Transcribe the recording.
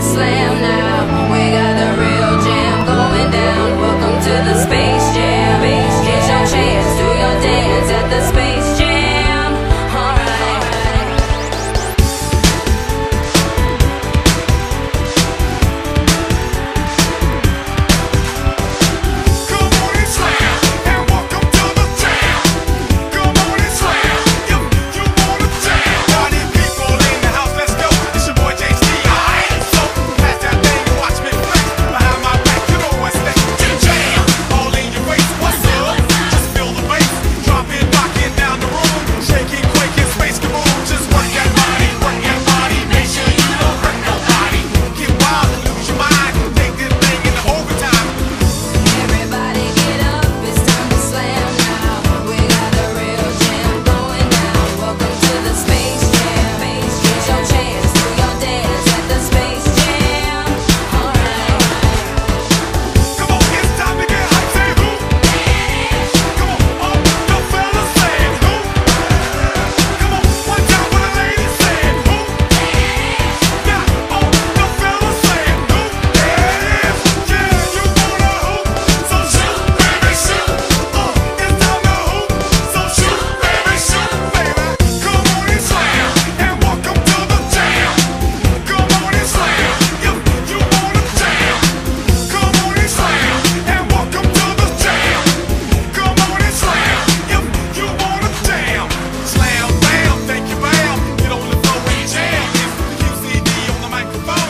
the slam. microphone.